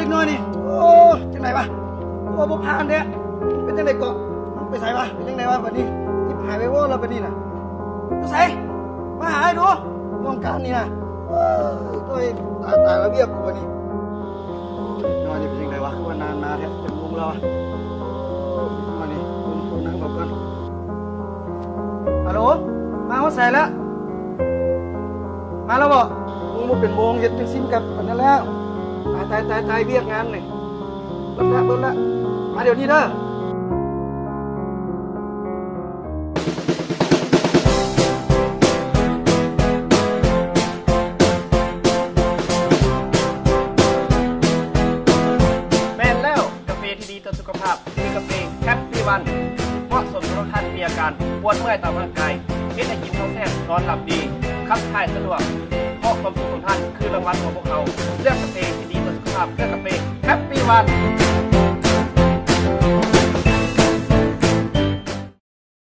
เด็กน้อยนี่ โอ้จังไหนวะโอ้บ่ผ่านเด้เป็นจังไดเกาะไปใส่วะเป็นจังไดวะบัดนี้ที่หายไปว่าเราบัดนี้น่ะไปใส่มาหาให้ดูต้องการนี่น่ะตัวตายตายแล้วเรียกกูบัดนี้เด็กน้อยนี่เป็นจังไดวะว่านานมาแท้เป็นวงแล้วอะมานี่คุณคุณนั่งบอกก่อนฮัลโหลมาว่าใส่แล้วมาแล้วบ่มึงมาเป็นโมงเฮ็ดจังซิมกับอันนั้นแล้ว ตายตายตายตายเรียกงานนี่เบิ้ลละเบิ้ลละมาเดี๋ยวนี้เด้อแม่นแล้วกาแฟที่ดีต่อสุขภาพคือกาแฟแคปปี้วันเหมาะสมสำหรับท่านมีอาการปวดเมื่อยตามร่างกายเฮ็ดให้กินข้าวแซ่บนอนหลับดีขับถ่ายสะดวกเพราะความสุขของท่านคือรางวัลของพวกเขาเลือกกาแฟ ครับเพื่อสุขภาพเลือกกาแฮปปี้วัน